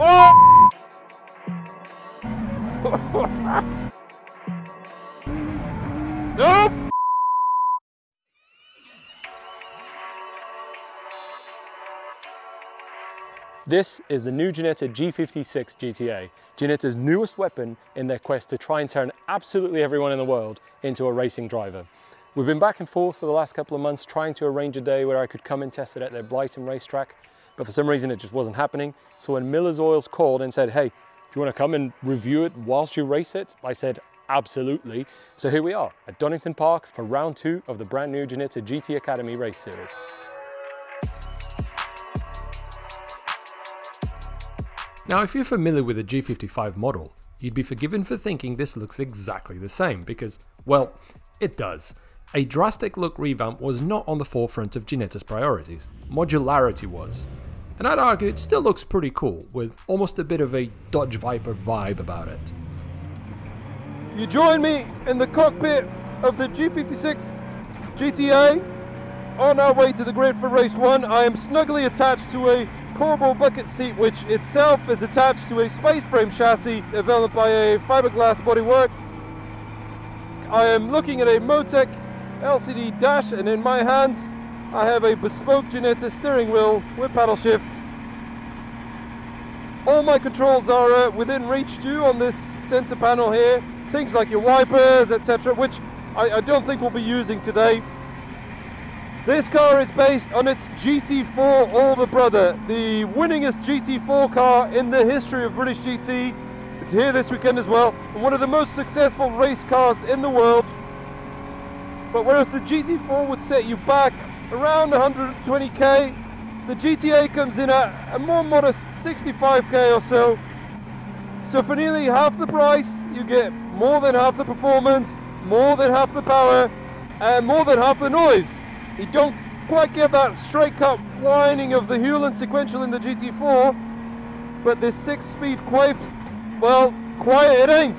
Oh! nope! This is the new Ginetta G56 GTA, Ginetta's newest weapon in their quest to try and turn absolutely everyone in the world into a racing driver. We've been back and forth for the last couple of months trying to arrange a day where I could come and test it at their Blyton racetrack, but for some reason it just wasn't happening. So when Miller's Oils called and said, hey, do you want to come and review it whilst you race it? I said, absolutely. So here we are at Donington Park for round two of the brand new Ginetta GT Academy race series. Now, if you're familiar with the G55 model, you'd be forgiven for thinking this looks exactly the same because, well, it does. A drastic look revamp was not on the forefront of Ginetta's priorities, modularity was. And I'd argue it still looks pretty cool, with almost a bit of a Dodge Viper vibe about it. You join me in the cockpit of the G56 GTA on our way to the grid for race one. I am snugly attached to a Corbeau bucket seat which itself is attached to a space frame chassis developed by a fiberglass bodywork. I am looking at a Motec LCD dash and in my hands I have a bespoke Ginetta steering wheel with paddle shift. All my controls are uh, within reach too on this sensor panel here. Things like your wipers, etc., which I, I don't think we'll be using today. This car is based on its GT4 older brother, the winningest GT4 car in the history of British GT. It's here this weekend as well, one of the most successful race cars in the world. But whereas the GT4 would set you back around 120k, the GTA comes in at a more modest 65k or so. So for nearly half the price, you get more than half the performance, more than half the power, and more than half the noise. You don't quite get that straight cut whining of the Hewland sequential in the GT4, but this six-speed Quaife, well, quiet it ain't.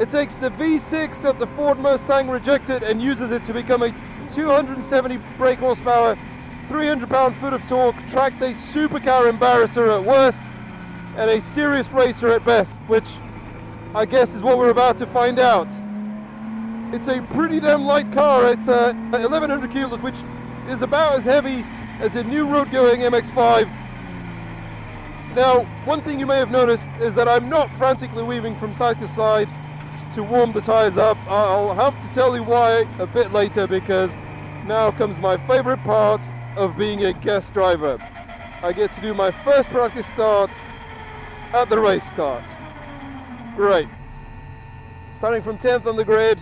It takes the V6 that the Ford Mustang rejected and uses it to become a 270 brake horsepower, 300 pound foot of torque, tracked a supercar embarrasser at worst, and a serious racer at best, which I guess is what we're about to find out. It's a pretty damn light car. at uh, 1100 kilos, which is about as heavy as a new road-going MX-5. Now, one thing you may have noticed is that I'm not frantically weaving from side to side to warm the tyres up. I'll have to tell you why a bit later because now comes my favourite part of being a guest driver. I get to do my first practice start at the race start. Great. Starting from 10th on the grid,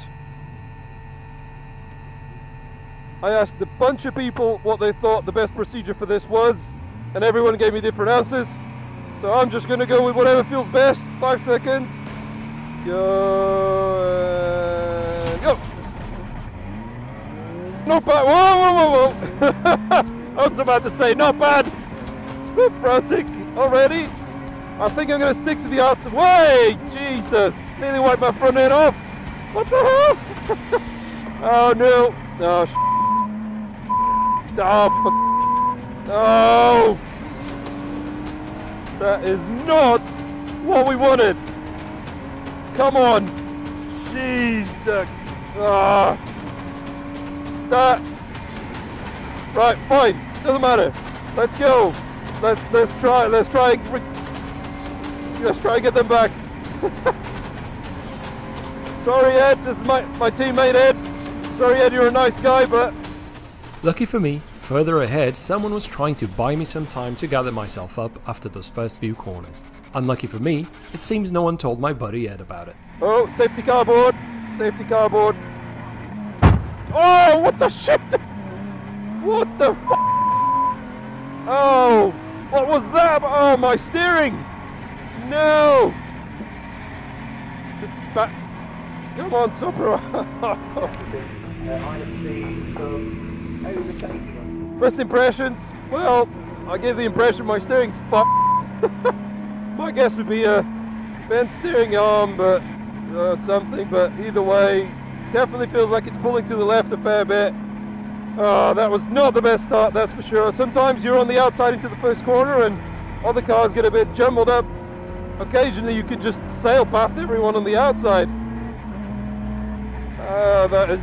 I asked a bunch of people what they thought the best procedure for this was, and everyone gave me different answers. So I'm just gonna go with whatever feels best. Five seconds. Go. Not bad. Whoa, whoa, whoa, whoa. I was about to say, not bad. Bit frantic already. I think I'm gonna stick to the outside. Way, Jesus. Nearly wiped my front end off. What the hell? oh no. Oh, sh Oh, No! That is not what we wanted. Come on. Jeez. The, ah. That. Right, fine. Doesn't matter. Let's go. Let's let's try. Let's try. Let's try and get them back. Sorry, Ed. This is my my teammate Ed. Sorry, Ed. You're a nice guy, but Lucky for me, further ahead someone was trying to buy me some time to gather myself up after those first few corners. Unlucky for me, it seems no one told my buddy Ed about it. Oh, safety car board! Safety car board! Oh, what the shit? What the f? Oh, what was that? Oh, my steering! No! Back. Come on, Supra! First impressions, well, I give the impression my steering's fucked. my guess would be a bent steering arm, but uh, something, but either way, definitely feels like it's pulling to the left a fair bit. Oh, that was not the best start, that's for sure. Sometimes you're on the outside into the first corner and other cars get a bit jumbled up. Occasionally you can just sail past everyone on the outside. Uh, that is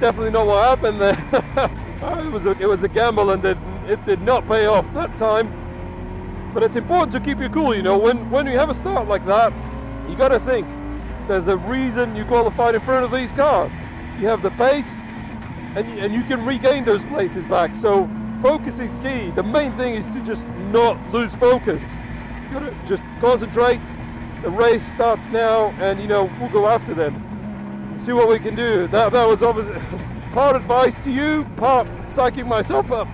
definitely not what happened there. Uh, it was a, it was a gamble and it, it did not pay off that time. But it's important to keep you cool, you know. When when you have a start like that, you got to think there's a reason you qualified in front of these cars. You have the pace, and you, and you can regain those places back. So focus is key. The main thing is to just not lose focus. You gotta just concentrate. The race starts now, and you know we'll go after them. See what we can do. That that was obviously. part advice to you, part psyching myself up.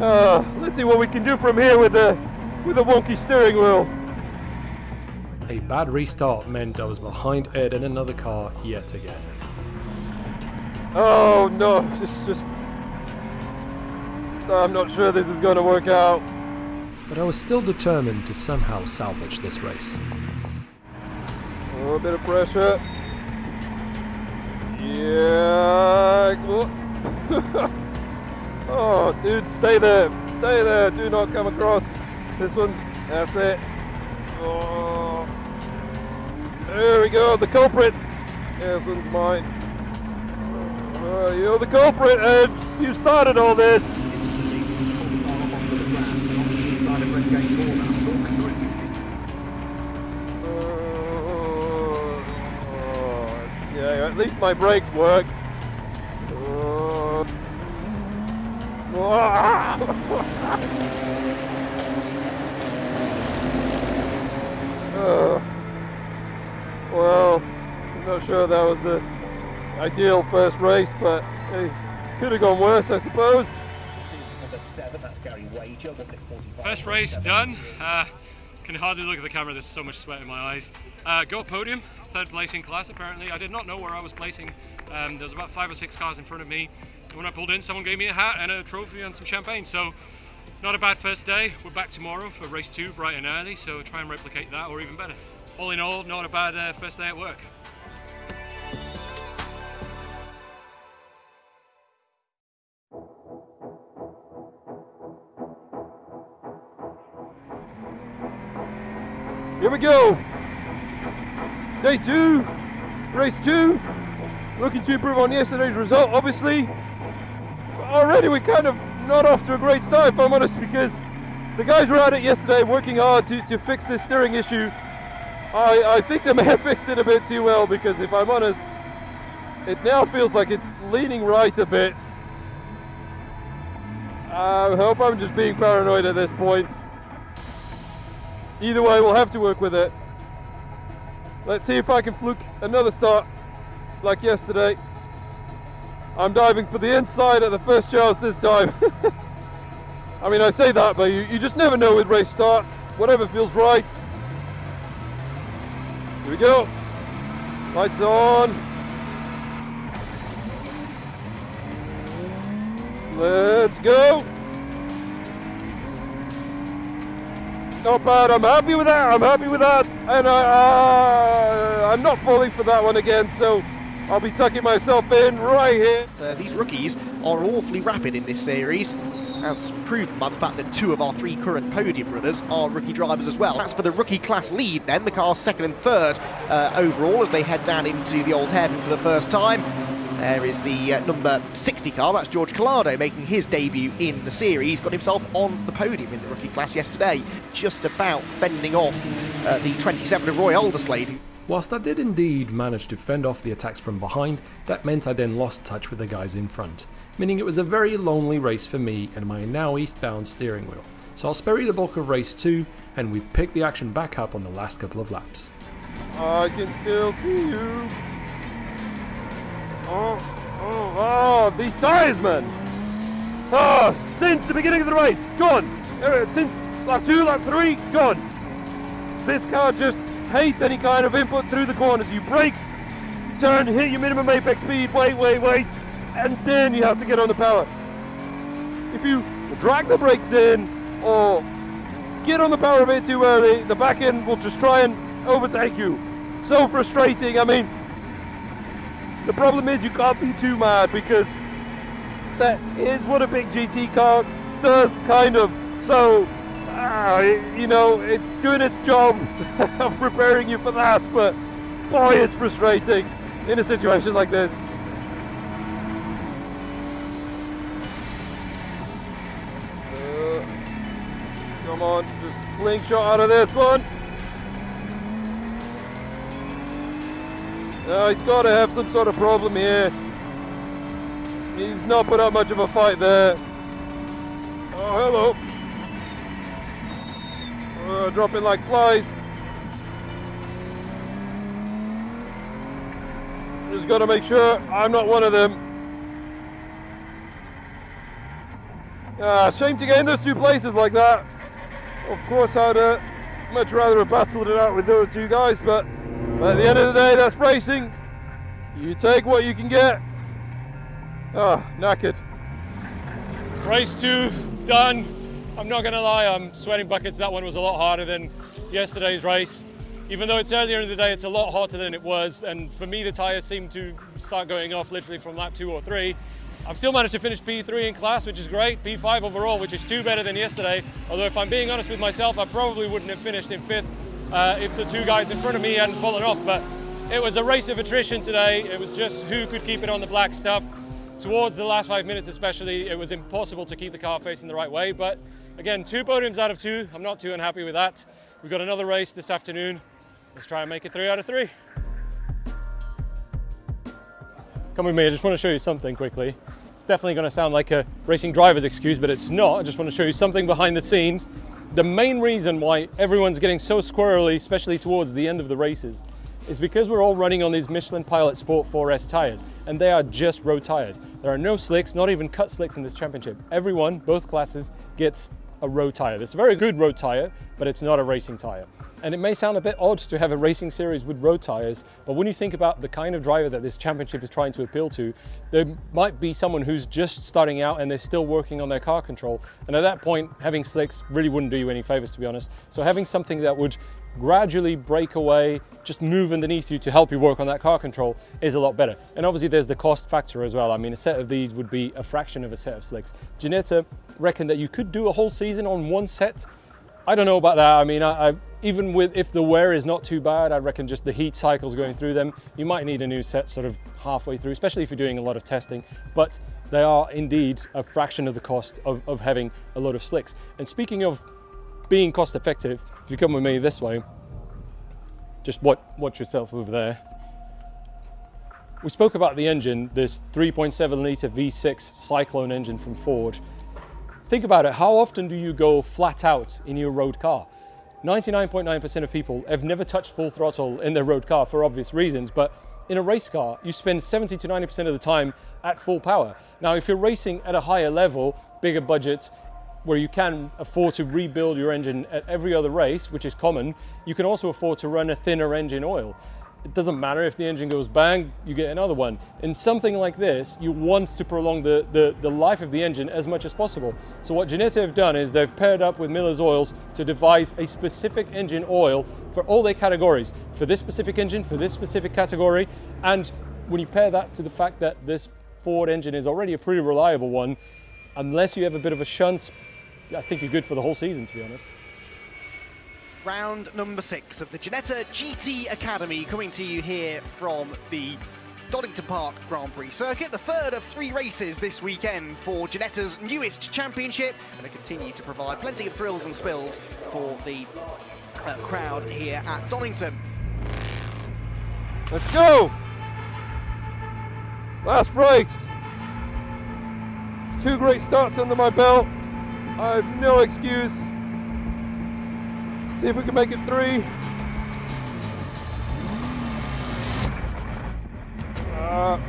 Uh, let's see what we can do from here with the with the wonky steering wheel. A bad restart meant I was behind Ed in another car yet again. Oh no, it's just I'm not sure this is going to work out. But I was still determined to somehow salvage this race. A little bit of pressure. Yeah. oh, dude, stay there. Stay there. Do not come across. This one's. That's it. Oh. There we go. The culprit. This one's mine. Oh, you're the culprit, Ed. You started all this. Yeah, at least my brakes work. Uh, uh, well, I'm not sure that was the ideal first race, but hey, could have gone worse, I suppose. First race done. Uh, can hardly look at the camera, there's so much sweat in my eyes. Uh, got podium, third place in class apparently. I did not know where I was placing. Um, there was about five or six cars in front of me. When I pulled in, someone gave me a hat and a trophy and some champagne. So not a bad first day. We're back tomorrow for race two, bright and early. So try and replicate that or even better. All in all, not a bad uh, first day at work. Here we go. Day two, race two. Looking to improve on yesterday's result, obviously. But Already we're kind of not off to a great start, if I'm honest, because the guys were at it yesterday working hard to, to fix this steering issue. I, I think may have fixed it a bit too well, because if I'm honest, it now feels like it's leaning right a bit. Uh, I hope I'm just being paranoid at this point. Either way, we'll have to work with it. Let's see if I can fluke another start like yesterday. I'm diving for the inside at the first chance this time. I mean, I say that, but you, you just never know with race starts. Whatever feels right. Here we go. Lights on. Let's go. Not bad. I'm happy with that. I'm happy with that. And I, uh, I'm not falling for that one again. So I'll be tucking myself in right here. These rookies are awfully rapid in this series, as proven by the fact that two of our three current podium runners are rookie drivers as well. That's for the rookie class lead then, the car's second and third uh, overall as they head down into the old hairpin for the first time. There is the uh, number 60 car, that's George Collado making his debut in the series. Got himself on the podium in the rookie class yesterday, just about fending off uh, the 27 of Roy Alderslade. Whilst I did indeed manage to fend off the attacks from behind, that meant I then lost touch with the guys in front, meaning it was a very lonely race for me and my now eastbound steering wheel. So I'll spare you the bulk of race 2 and we pick the action back up on the last couple of laps. I can still see you. Oh, oh, ah, oh, these tires, man. Oh, ah, since the beginning of the race, gone. Er, since lap two, lap three, gone. This car just hates any kind of input through the corners. You brake, turn, hit your minimum apex speed, wait, wait, wait, and then you have to get on the power. If you drag the brakes in or get on the power a bit too early, the back end will just try and overtake you. So frustrating. I mean, the problem is you can't be too mad because that is what a big GT car does, kind of. So uh, you know, it's doing its job of preparing you for that, but boy, it's frustrating in a situation like this. Uh, come on, just slingshot out of this one. Uh, he's got to have some sort of problem here. He's not put up much of a fight there. Oh, hello. Uh, dropping like flies. Just got to make sure I'm not one of them. Ah, shame to get in those two places like that. Of course, I'd uh, much rather have battled it out with those two guys, but at the end of the day, that's racing. You take what you can get. Ah, knackered. Race two, done. I'm not gonna lie, I'm sweating buckets. That one was a lot harder than yesterday's race. Even though it's earlier in the day, it's a lot hotter than it was. And for me, the tires seem to start going off literally from lap two or three. I've still managed to finish P3 in class, which is great. P5 overall, which is two better than yesterday. Although if I'm being honest with myself, I probably wouldn't have finished in fifth uh, if the two guys in front of me hadn't fallen off. But it was a race of attrition today. It was just who could keep it on the black stuff. Towards the last five minutes especially, it was impossible to keep the car facing the right way. But again, two podiums out of two. I'm not too unhappy with that. We've got another race this afternoon. Let's try and make it three out of three. Come with me, I just want to show you something quickly. It's definitely going to sound like a racing driver's excuse, but it's not. I just want to show you something behind the scenes. The main reason why everyone's getting so squirrely, especially towards the end of the races, is because we're all running on these Michelin Pilot Sport 4S tires, and they are just road tires. There are no slicks, not even cut slicks in this championship. Everyone, both classes, gets a road tire. It's a very good road tire, but it's not a racing tire. And it may sound a bit odd to have a racing series with road tyres, but when you think about the kind of driver that this championship is trying to appeal to, there might be someone who's just starting out and they're still working on their car control. And at that point, having slicks really wouldn't do you any favors, to be honest. So having something that would gradually break away, just move underneath you to help you work on that car control is a lot better. And obviously there's the cost factor as well. I mean, a set of these would be a fraction of a set of slicks. Ginetta reckoned that you could do a whole season on one set. I don't know about that. I mean, I, I even with if the wear is not too bad, I reckon just the heat cycles going through them, you might need a new set sort of halfway through, especially if you're doing a lot of testing. But they are indeed a fraction of the cost of, of having a lot of slicks. And speaking of being cost effective, if you come with me this way, just watch, watch yourself over there. We spoke about the engine, this 3.7 litre V6 Cyclone engine from Ford. Think about it, how often do you go flat out in your road car? 99.9% of people have never touched full throttle in their road car for obvious reasons, but in a race car, you spend 70 to 90% of the time at full power. Now, if you're racing at a higher level, bigger budget, where you can afford to rebuild your engine at every other race, which is common, you can also afford to run a thinner engine oil it doesn't matter if the engine goes bang, you get another one. In something like this, you want to prolong the, the, the life of the engine as much as possible. So what Ginetta have done is they've paired up with Miller's Oils to devise a specific engine oil for all their categories, for this specific engine, for this specific category. And when you pair that to the fact that this Ford engine is already a pretty reliable one, unless you have a bit of a shunt, I think you're good for the whole season, to be honest round number six of the Ginetta GT Academy coming to you here from the Donington Park Grand Prix circuit, the third of three races this weekend for Ginetta's newest championship, and they continue to provide plenty of thrills and spills for the uh, crowd here at Donington. Let's go! Last race. Two great starts under my belt. I have no excuse See if we can make it three. Uh,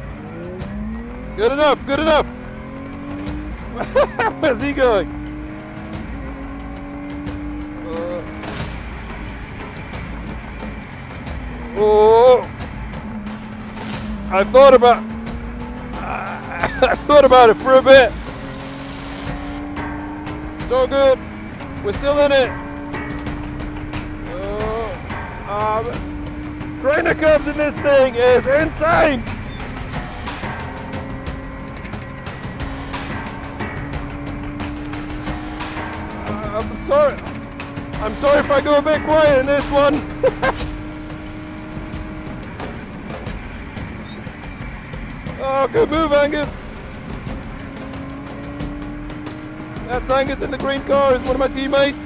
good enough, good enough. Where's he going? Uh, oh, I thought about, I thought about it for a bit. So good. We're still in it. Trainer curves in this thing is insane! Uh, I'm sorry. I'm sorry if I go a bit quiet in this one. oh, good move, Angus. That's Angus in the green car. Is one of my teammates.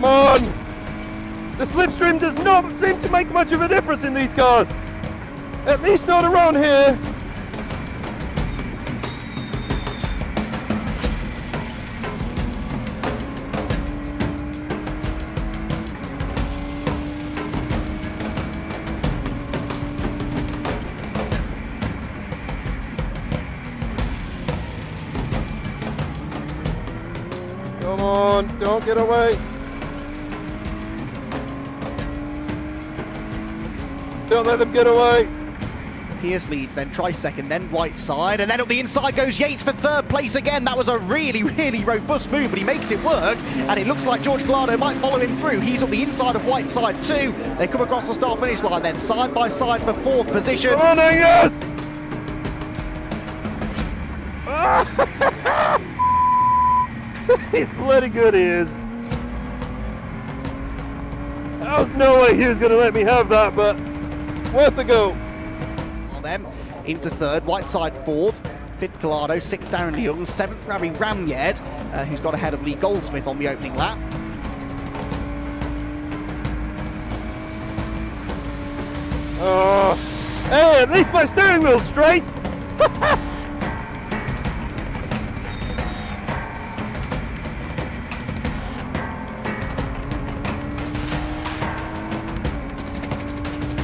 Come on! The slipstream does not seem to make much of a difference in these cars. At least not around here. Come on, don't get away. Don't let them get away. Pierce leads, then tries second, then Whiteside, and then up the inside goes Yates for third place again. That was a really, really robust move, but he makes it work, and it looks like George Collado might follow him through. He's up the inside of Whiteside too. They come across the start-finish line, then side by side for fourth position. Come on, Angus! He's bloody good, he is. There was no way he was going to let me have that, but worth a go. On them into third, Whiteside fourth, fifth Collado, sixth Darren Leung, seventh Ravi Ramyead, uh, who's got ahead of Lee Goldsmith on the opening lap. Oh, hey, at least my steering wheel's straight.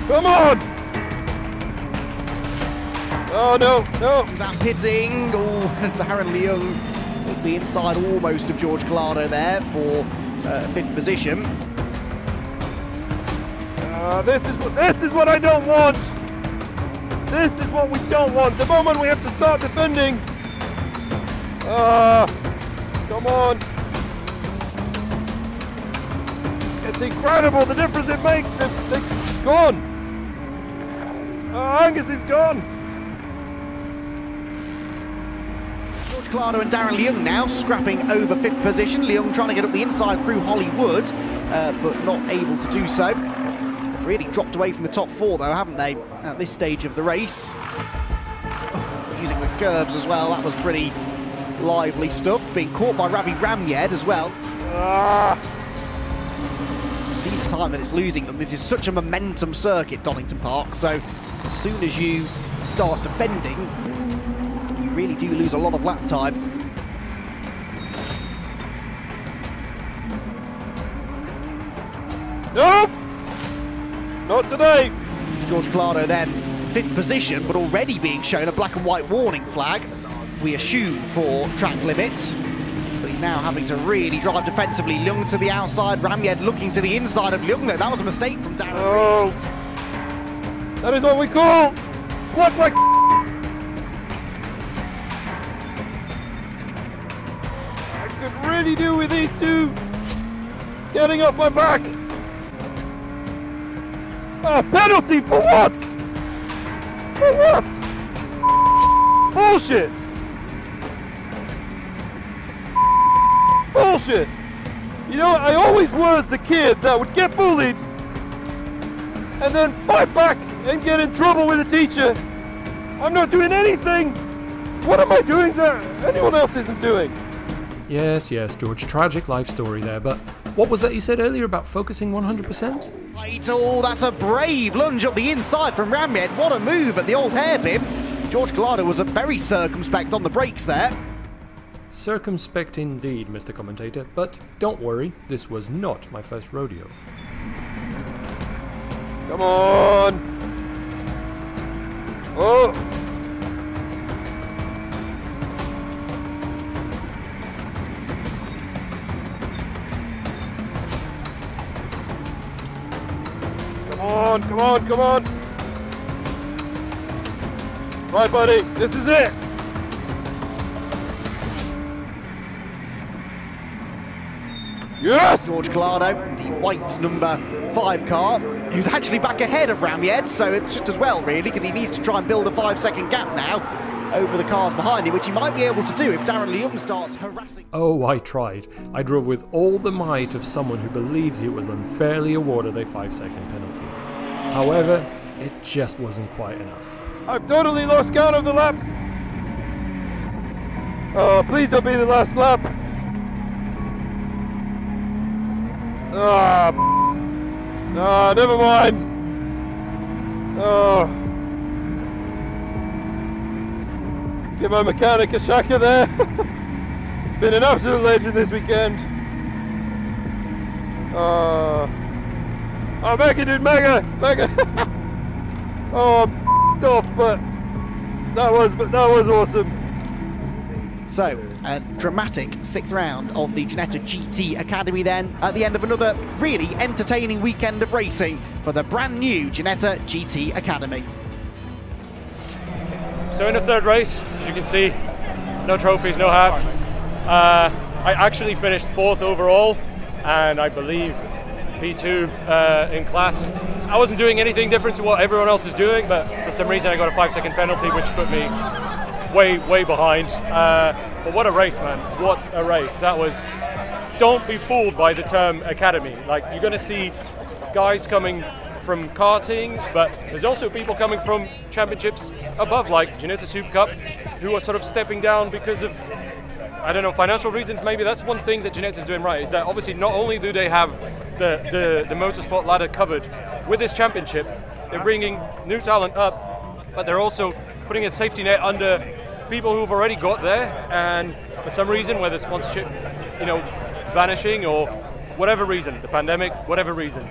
Come on! Oh no, no! That pitting, oh, Darren Leung up the inside almost of George Collado there for uh, fifth position. Uh, this is what this is what I don't want. This is what we don't want. The moment we have to start defending. Ah, come on. It's incredible the difference it makes. They, they've gone. Oh, Angus is gone. George Collado and Darren Leung now scrapping over fifth position. Leung trying to get up the inside through Hollywood, uh, but not able to do so. They've really dropped away from the top four, though, haven't they, at this stage of the race? Oh, using the curbs as well, that was pretty lively stuff. Being caught by Ravi Ramyead as well. Ah, See the time that it's losing them. This is such a momentum circuit, Donington Park, so as soon as you start defending, you really do lose a lot of lap time. nope. Not today. George Collado then fifth position, but already being shown a black and white warning flag, we assume for track limits. But he's now having to really drive defensively. Leung to the outside, Ramyead looking to the inside of Leung. That was a mistake from Darren. Oh, that is what we call look like. I could really do with these two getting off my back. A penalty for what? For what? Bullshit. Bullshit. You know, I always was the kid that would get bullied and then fight back and get in trouble with the teacher. I'm not doing anything. What am I doing that anyone else isn't doing? Yes, yes, George, tragic life story there, but what was that you said earlier about focusing 100%? Right, oh, that's a brave lunge up the inside from Ramyead. What a move at the old hairpin. George Collado was a very circumspect on the brakes there. Circumspect indeed, Mr. Commentator, but don't worry, this was not my first rodeo. Come on. Oh. Come on, come on, come on. Right, buddy, this is it. Yes! George Collado, the white number five car, who's actually back ahead of Ramyead, so it's just as well, really, because he needs to try and build a five second gap now over the cars behind him, which he might be able to do if Darren Leung starts harassing. Oh, I tried. I drove with all the might of someone who believes he was unfairly awarded a 5 second penalty. However, it just wasn't quite enough. I've totally lost count of the laps. Oh, please don't be the last lap. Ah, ah, never mind. Oh. Give my mechanic a shaka there. it's been an absolute legend this weekend. Uh, oh, Mega dude, Mega, Mega. oh, I'm off, but that was, but that was awesome. So, a dramatic sixth round of the Ginetta GT Academy then, at the end of another really entertaining weekend of racing for the brand new Ginetta GT Academy. So in the third race, as you can see, no trophies, no hats. Uh, I actually finished fourth overall, and I believe P2 uh, in class. I wasn't doing anything different to what everyone else is doing, but for some reason I got a five second penalty, which put me way, way behind. Uh, but what a race, man. What a race. That was, don't be fooled by the term academy. Like, you're going to see guys coming from karting, but there's also people coming from championships above, like Ginetta Super Cup, who are sort of stepping down because of, I don't know, financial reasons. Maybe that's one thing that Ginetta is doing right, is that obviously not only do they have the, the, the motorsport ladder covered with this championship, they're bringing new talent up, but they're also putting a safety net under people who've already got there, and for some reason, whether sponsorship, you know, vanishing or whatever reason, the pandemic, whatever reason,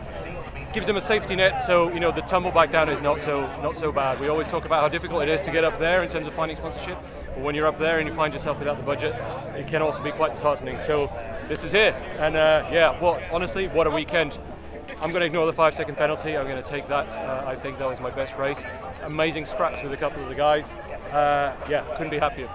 gives them a safety net so you know the tumble back down is not so not so bad. We always talk about how difficult it is to get up there in terms of finding sponsorship, but when you're up there and you find yourself without the budget, it can also be quite disheartening. So this is here, and uh, yeah, well, honestly, what a weekend. I'm going to ignore the five second penalty. I'm going to take that. Uh, I think that was my best race. Amazing scraps with a couple of the guys. Uh, yeah, couldn't be happier.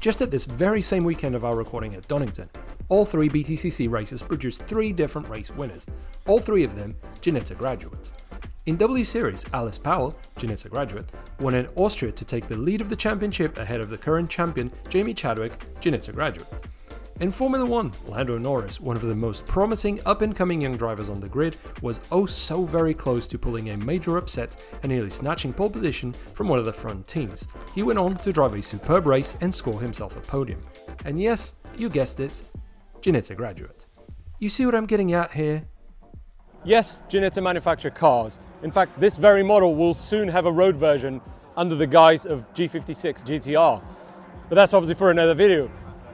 Just at this very same weekend of our recording at Donington, all three BTCC races produced three different race winners, all three of them Ginetta graduates. In W Series, Alice Powell, Ginetta graduate, won in Austria to take the lead of the championship ahead of the current champion Jamie Chadwick, Ginetta graduate. In Formula 1, Lando Norris, one of the most promising up and coming young drivers on the grid, was oh so very close to pulling a major upset and nearly snatching pole position from one of the front teams. He went on to drive a superb race and score himself a podium. And yes, you guessed it, Ginetta graduate. You see what I'm getting at here? Yes, Ginetta manufacture cars. In fact, this very model will soon have a road version under the guise of G56 GTR. But that's obviously for another video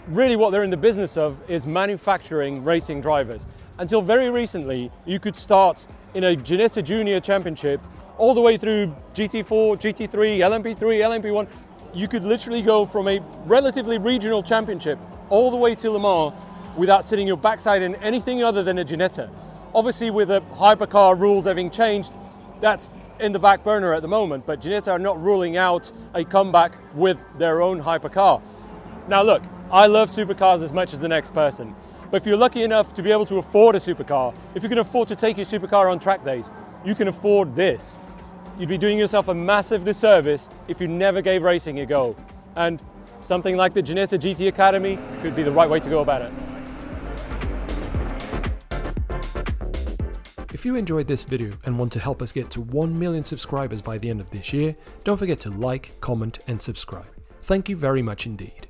really what they're in the business of is manufacturing racing drivers. Until very recently, you could start in a Ginetta Junior Championship all the way through GT4, GT3, LMP3, LMP1. You could literally go from a relatively regional championship all the way to Le Mans without sitting your backside in anything other than a Ginetta. Obviously, with the hypercar rules having changed, that's in the back burner at the moment, but Ginetta are not ruling out a comeback with their own hypercar. Now look, I love supercars as much as the next person. But if you're lucky enough to be able to afford a supercar, if you can afford to take your supercar on track days, you can afford this. You'd be doing yourself a massive disservice if you never gave racing a go. And something like the Ginetta GT Academy could be the right way to go about it. If you enjoyed this video and want to help us get to 1 million subscribers by the end of this year, don't forget to like, comment and subscribe. Thank you very much indeed.